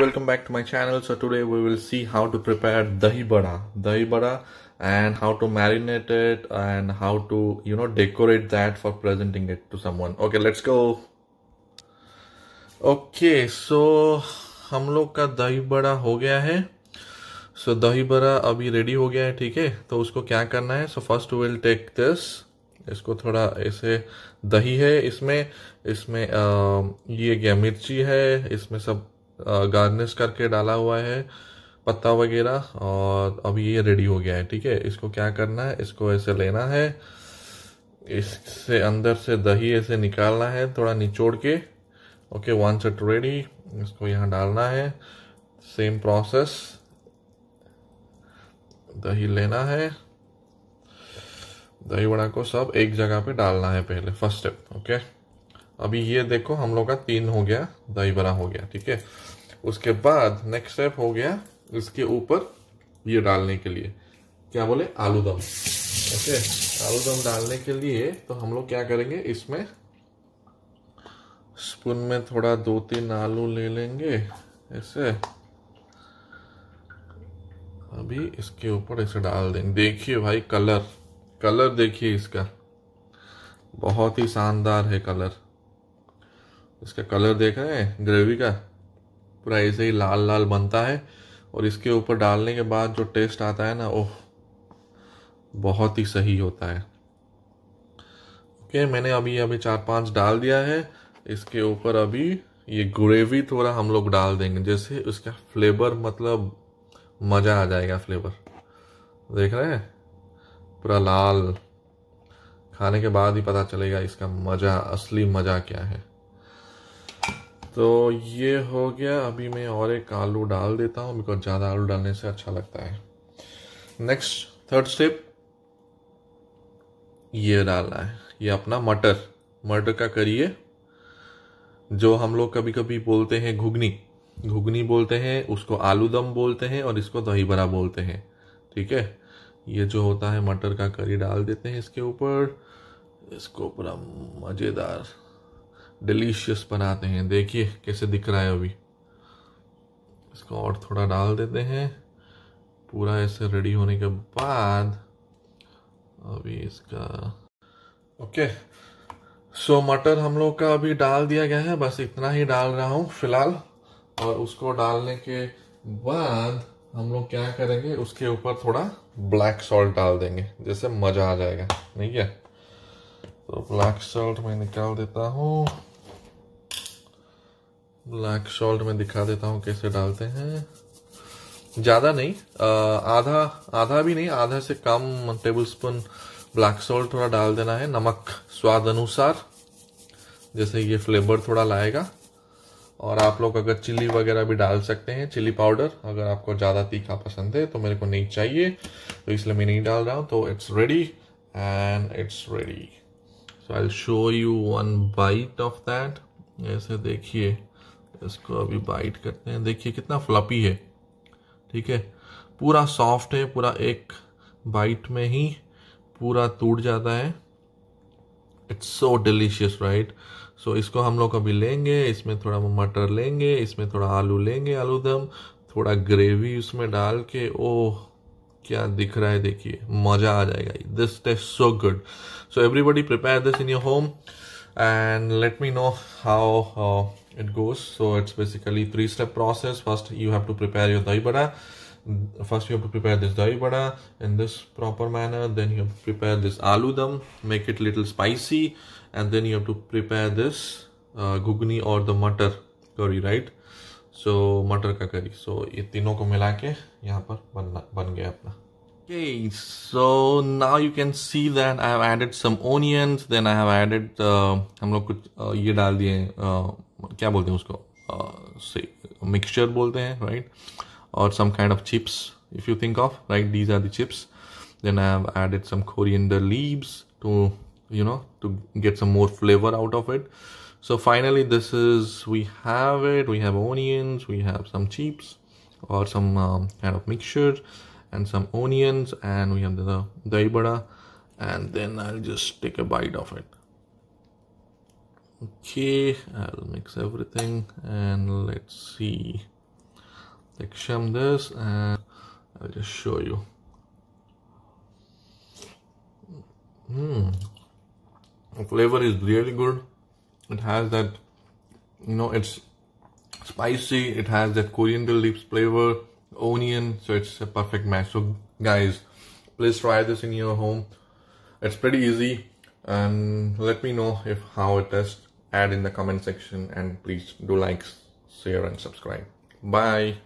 welcome back to my channel. So today we will see how to prepare dahi bada, dahi bada, and how to marinate it and how to you know decorate that for presenting it to someone. Okay, let's go. Okay, so हम लोग का दही बड़ा हो गया है सो so, दही बड़ा अभी रेडी हो गया है ठीक है तो उसको क्या करना है so first will take this इसको थोड़ा ऐसे दही है इसमें इसमें आ, ये क्या मिर्ची है इसमें सब गार्निश करके डाला हुआ है, पत्ता वगैरह, और अब ये रेडी हो गया है, ठीक है? इसको क्या करना है? इसको ऐसे लेना है। इससे अंदर से दही ऐसे निकालना है, थोड़ा निचोड़ के। ओके वन सेट रेडी इसको यहाँ डालना है। सेम प्रोसेस दही लेना है। दही वड़ा को सब एक जगह पे डालना है पहले फ़र्स्ट स्टेप ओके अभी ये देखो, हम लोग का तीन हो गया दही बड़ा हो गया, ठीक है? उसके बाद नेक्स्ट स्टेप हो गया इसके ऊपर ये डालने के लिए। क्या बोले? आलू दम। ओके? आलू दम डालने के लिए तो हम लोग क्या करेंगे? इसमें स्पून में थोड़ा दो तीन आलू ले लेंगे, ऐसे। अभी इसके ऊपर ऐसे डाल देंगे। देखिए भाई, कलर। कलर देखिए इसका। बहुत ही शानदार है कलर। इसका कलर देख रहे हैं, ग्रेवी का? पूरा ऐसे ही लाल लाल बनता है और इसके ऊपर डालने के बाद जो टेस्ट आता है ना, ओह, बहुत ही सही होता है। ओके, मैंने अभी अभी चार पाँच डाल दिया है। इसके ऊपर अभी ये ग्रेवी थोड़ा हम लोग डाल देंगे। जैसे उसका फ्लेवर मतलब मज़ा आ जाएगा फ्लेवर। देख रहे हैं? पूरा लाल। खाने के बाद ही पता चलेगा इसका मज़ा, असली मज़ा क्या है। तो ये हो गया। अभी मैं और एक आलू डाल देता हूँ। बिकॉज़ ज़्यादा आलू डालने से अच्छा लगता है। नेक्स्ट थर्ड स्टेप ये डालना है। ये अपना मटर। मटर का करिए, जो हम लोग कभी कभी बोलते हैं घुगनी। घुगनी बोलते हैं, उसको आलू दम बोलते हैं और इसको दही बड़ा बोलते हैं। ठीक है? ये जो होता है मटर का करी डाल देते हैं इसके ऊपर। इसको पूरा मज़ेदार डिलीशियस बनाते हैं। देखिए कैसे दिख रहा है अभी। इसको और थोड़ा डाल देते हैं। पूरा ऐसे रेडी होने के बाद अभी इसका ओके सो मटर हम लोग का अभी डाल दिया गया है। बस इतना ही डाल रहा हूँ फ़िलहाल। और उसको डालने के बाद हम लोग क्या करेंगे, उसके ऊपर थोड़ा ब्लैक सॉल्ट डाल देंगे, जैसे मज़ा आ जाएगा। नहीं क्या तो ब्लैक सॉल्ट मैं निकाल देता हूँ। ब्लैक सॉल्ट में दिखा देता हूँ कैसे डालते हैं। ज़्यादा नहीं आधा आधा भी नहीं, आधा से कम टेबल स्पून ब्लैक सॉल्ट थोड़ा डाल देना है, नमक स्वाद अनुसार। जैसे ये फ्लेवर थोड़ा लाएगा। और आप लोग अगर चिल्ली वगैरह भी डाल सकते हैं चिल्ली पाउडर अगर आपको ज़्यादा तीखा पसंद है तो मेरे को नहीं चाहिए। तो इसलिए मैं नहीं डाल रहा हूँ तो it's ready and it's ready so I show you one bite of that ऐसे देखिए। इसको अभी बाइट करते हैं। देखिए कितना फ्लपी है। ठीक है? पूरा सॉफ्ट है, पूरा एक बाइट में ही पूरा टूट जाता है। It's so delicious right so इसको हम लोग अभी लेंगे, इसमें थोड़ा मटर लेंगे, इसमें थोड़ा आलू लेंगे आलू दम थोड़ा ग्रेवी उसमें डाल के, ओह, क्या दिख रहा है देखिए, मज़ा आ जाएगा। This taste so good so everybody prepare this in your home and let me know how it goes so it's basically three step process first you have to prepare your dahi bada first you have to prepare this dahi bada in this proper manner then you have to prepare this aloo dum make it little spicy and then you have to prepare this uh, ghugni or the matar curry right so matar ka curry so ये तीनों को मिला के यहाँ पर बनना बन गया अपना Okay, so now you can see that I have added some onions, then I have added uh, हम लोग कुछ uh, ये डाल दिए uh, क्या बोलते हैं उसको से मिक्सचर बोलते हैं राइट और some kind of chips if you think of right these are the chips then I have added some coriander leaves to you know to get some more flavor out of it so finally this is we have it we have onions we have some chips or some um, kind of mixture and some onions and we have the dahi bada and then I'll just take a bite of it okay I'll mix everything and let's see like shim this and I'll just show you Hmm. The flavor is really good. It has that, you know, it's spicy. It has that coriander leaves flavor, onion. So it's a perfect match. So guys, please try this in your home. It's pretty easy. And let me know if how it is. Add in the comment section and please do like, share and subscribe. Bye.